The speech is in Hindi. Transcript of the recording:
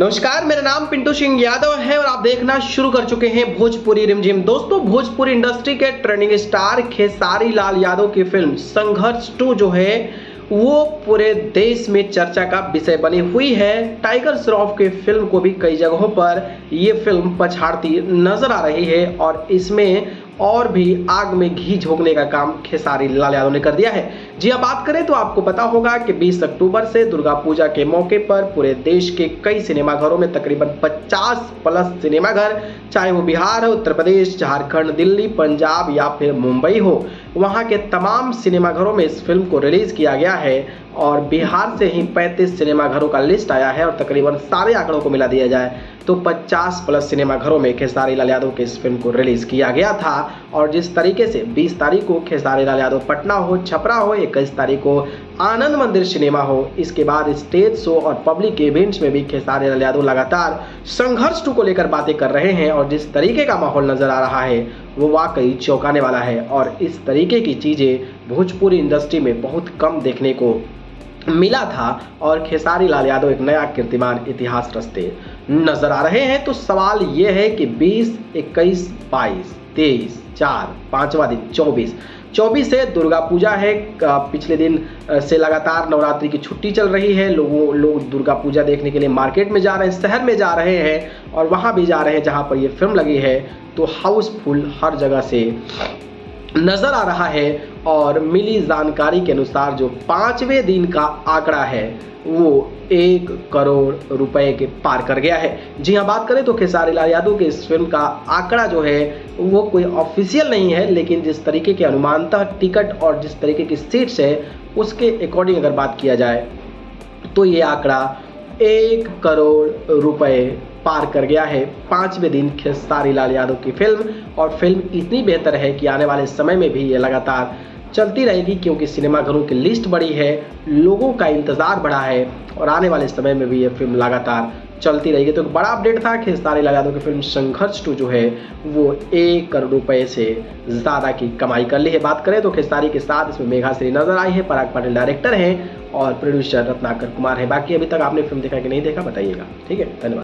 नमस्कार, मेरा नाम पिंटू सिंह यादव है और आप देखना शुरू कर चुके हैं भोजपुरी रिमझिम। दोस्तों, भोजपुरी इंडस्ट्री के ट्रेंडिंग स्टार खेसारी लाल यादव की फ़िल्म संघर्ष टू जो है, वो पूरे देश में चर्चा का विषय बनी हुई है। टाइगर श्रॉफ के फ़िल्म को भी कई जगहों पर ये फ़िल्म पछाड़ती नज़र आ रही है और इसमें और भी आग में घी झोंकने का काम खेसारी लाल यादव ने कर दिया है। जी अब बात करें तो आपको पता होगा कि 20 अक्टूबर से दुर्गा पूजा के मौके पर पूरे देश के कई सिनेमाघरों में तकरीबन 50 प्लस सिनेमाघर, चाहे वो बिहार हो, उत्तर प्रदेश, झारखंड, दिल्ली, पंजाब या फिर मुंबई हो। वहाँ के तमाम सिनेमाघरों में इस फ़िल्म को रिलीज़ किया गया है और बिहार से ही 35 सिनेमाघरों का लिस्ट आया है और तकरीबन सारे आंकड़ों को मिला दिया जाए तो 50 प्लस सिनेमाघरों में खेसारी लाल यादव के इस फ़िल्म को रिलीज़ किया गया था और जिस तरीके से 20 तारीख को खेसारी लाल यादव पटना हो, छपरा हो, इक्कीस तारीख को आनंद मंदिर सिनेमा हो, इसके बाद स्टेज शो और पब्लिक इवेंट्स में भी खेसारी लाल यादव लगातार संघर्ष टू को लेकर बातें कर रहे हैं और जिस तरीके का माहौल नज़र आ रहा है वो वाकई चौंकाने वाला है और इस तरीके की चीज़ें भोजपुरी इंडस्ट्री में बहुत कम देखने को मिला था और खेसारी लाल यादव एक नया कीर्तिमान इतिहास रचते नज़र आ रहे हैं तो सवाल ये है कि 20, 21, 22, 23, चार पांचवा दिन 24 24 है दुर्गा पूजा है पिछले दिन से लगातार नवरात्रि की छुट्टी चल रही है लोगों लोग दुर्गा पूजा देखने के लिए मार्केट में जा रहे हैं शहर में जा रहे हैं और वहाँ भी जा रहे हैं जहाँ पर ये फ़िल्म लगी है तो हाउसफुल हर जगह से। नज़र आ रहा है और मिली जानकारी के अनुसार जो पाँचवें दिन का आंकड़ा है, वो एक करोड़ रुपए के पार कर गया है। जी हाँ बात करें तो खेसारी लाल यादव के इस फ़िल्म का आंकड़ा जो है, वो कोई ऑफिशियल नहीं है, लेकिन जिस तरीके के अनुमानतः, टिकट और जिस तरीके की सीट्स है, उसके अकॉर्डिंग अगर बात किया जाए तो ये आंकड़ा एक करोड़ रुपए पार कर गया है। पाँचवें दिन खेसारी लाल यादव की फ़िल्म, और फ़िल्म इतनी बेहतर है कि आने वाले समय में भी ये लगातार चलती रहेगी, क्योंकि सिनेमाघरों की लिस्ट बड़ी है, लोगों का इंतज़ार बढ़ा है, और आने वाले समय में भी ये फ़िल्म लगातार चलती रहेगी। तो एक बड़ा अपडेट था, खेसारी लाल यादव की फ़िल्म संघर्ष टू जो है, वो एक करोड़ रुपए से ज़्यादा की कमाई कर ली है। बात करें तो खेसारी के साथ इसमें मेघा श्री नज़र आई है, पराग पाटिल डायरेक्टर हैं, और प्रोड्यूसर रत्नाकर कुमार है। बाकी अभी तक आपने फ़िल्म देखा कि नहीं देखा, बताइएगा। ठीक है, धन्यवाद।